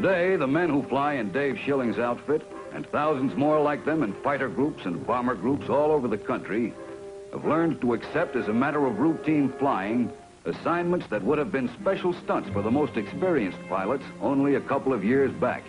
Today, the men who fly in Dave Schilling's outfit, and thousands more like them in fighter groups and bomber groups all over the country, have learned to accept as a matter of routine flying assignments that would have been special stunts for the most experienced pilots only a couple of years back.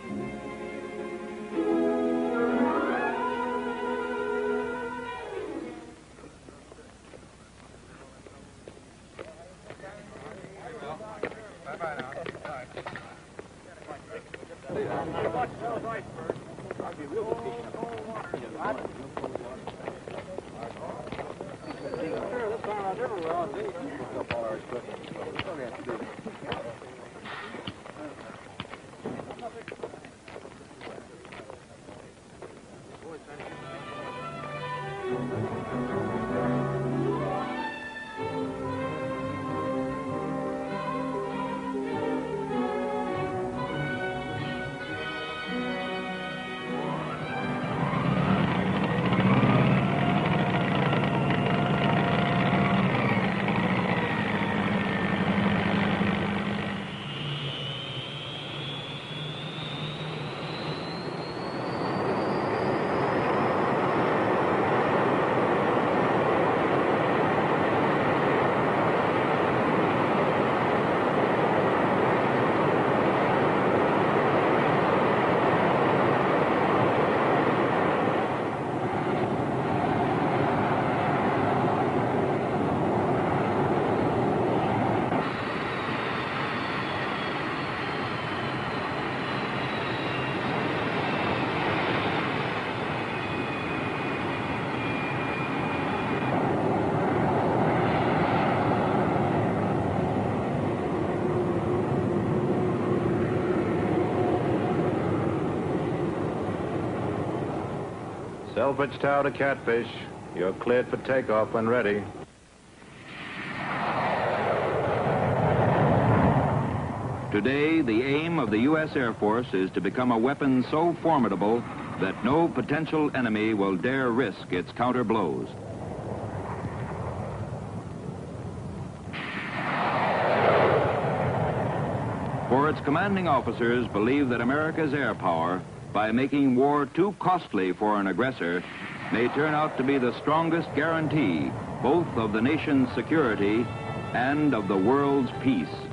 Sure, that's all I've ever run. They used up all our equipment. Selfridge Tower to Catfish. You're cleared for takeoff when ready. Today, the aim of the U.S. Air Force is to become a weapon so formidable that no potential enemy will dare risk its counter blows. For its commanding officers believe that America's air power, by making war too costly for an aggressor, may turn out to be the strongest guarantee both of the nation's security and of the world's peace.